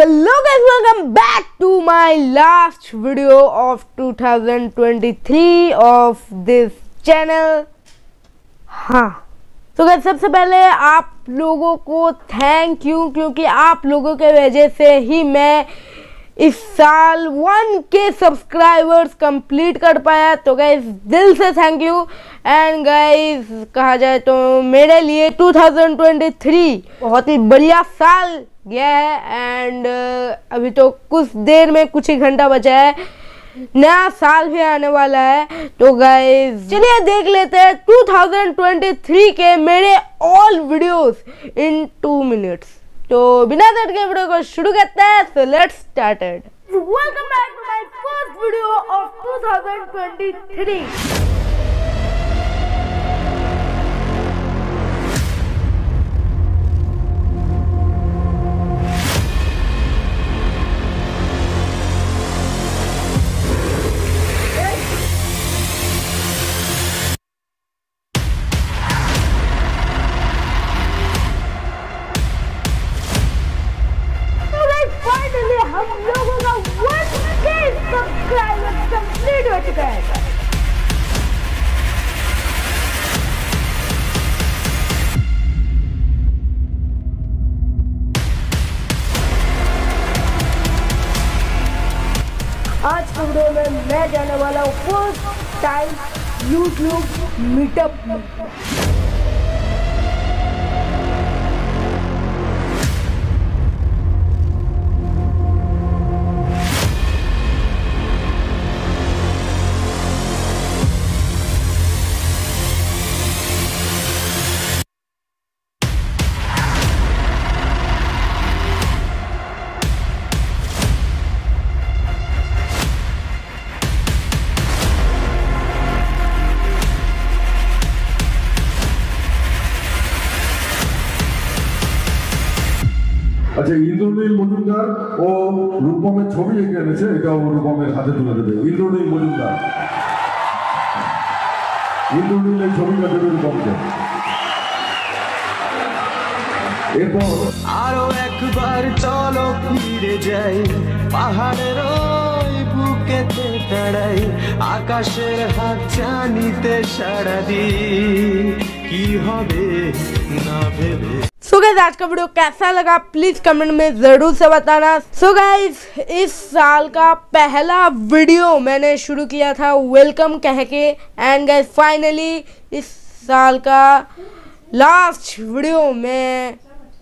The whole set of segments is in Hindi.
Hello guys welcome back to my last video of 2023 of this channel हाँ तो गाइस सबसे पहले आप लोगों को थैंक यू क्योंकि आप लोगों के वजह से ही मैं इस साल वन के सब्सक्राइबर्स कंप्लीट कर पाया। तो गाइज़ दिल से थैंक यू एंड गाइज़ कहा जाए तो मेरे लिए 2023 बहुत ही बढ़िया साल गया है। एंड अभी तो कुछ देर में कुछ ही घंटा बचा है। नया साल भी आने वाला है। तो गाइज़ चलिए देख लेते हैं 2023 के मेरे all videos in two minutes तो बिना देर के वीडियो को शुरू करते हैं so let's started welcome back to my first video of 2023 आज के वीडियो में मैं जाने वाला हूँ फ़र्स्ट टाइम यूट्यूब मीटअप আচ্ছা ইন্দ্রনীল মজুমদার ও রূপমের ছবি এঁকে এনেছে এটা ও রূপমের হাতে তুলে দেবে। ইন্দ্রনীল মজুমদার। ইন্দ্রনীল এই ছবিটা দেবে রূপমকে আরও একবার চলো ফিরে যাই, পাহাড়ের বুকেতে দাঁড়াই, আকাশের হাত জানিতে সারা দি কি হবে না ভেবে सो गाइज़ आज का वीडियो कैसा लगा? प्लीज़ कमेंट में ज़रूर से बताना। सो so इस साल का पहला वीडियो मैंने शुरू किया था वेलकम कह के। एंड गाइज़ फाइनली इस साल का लास्ट वीडियो मैं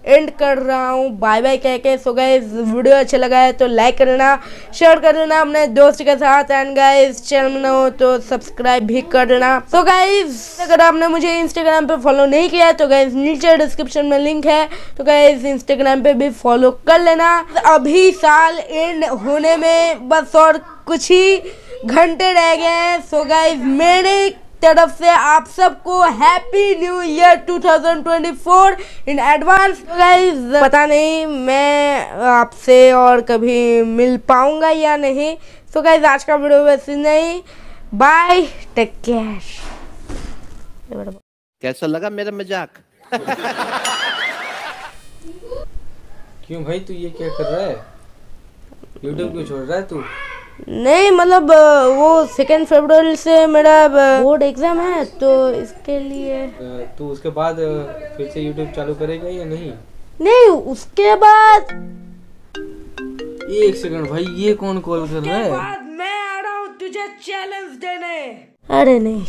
एंड कर रहा हूँ। बाय बाय कह के सो गाइज़ वीडियो अच्छा लगा है तो लाइक कर देना शेयर कर देना अपने दोस्त के साथ। एंड गाइज़ चैनल में हो तो सब्सक्राइब भी कर देना सो गाइज़ अगर आपने मुझे इंस्टाग्राम पे फॉलो नहीं किया तो गाइज़ नीचे डिस्क्रिप्शन में लिंक है। तो गाइज़ इंस्टाग्राम पे भी फॉलो कर लेना। अभी साल एंड होने में बस और कुछ ही घंटे रह गए हैं। सो गाइज़ मेरे तरफ़ से आप सबको happy new year 2024 in advance guys पता नहीं मैं आपसे और कभी मिल पाऊँगा या नहीं। तो गाइस आज का वीडियो वैसे नहीं बाय टेक केयर कैसा लगा मेरा मज़ाक? क्यों भाई तू ये क्या कर रहा है? यूट्यूब क्यों छोड़ रहा है तू? नहीं मतलब वो सेकेंड फेबर से मेरा बोर्ड एग्ज़ाम है तो इसके लिए। तो उसके बाद फिर से यूट्यूब चालू करेगा या नहीं? नहीं उसके बाद। एक सेकंड भाई ये कौन कॉल कर रहा है? मैं आ रहा हूँ तुझे चैलेंज देने। अरे नहीं।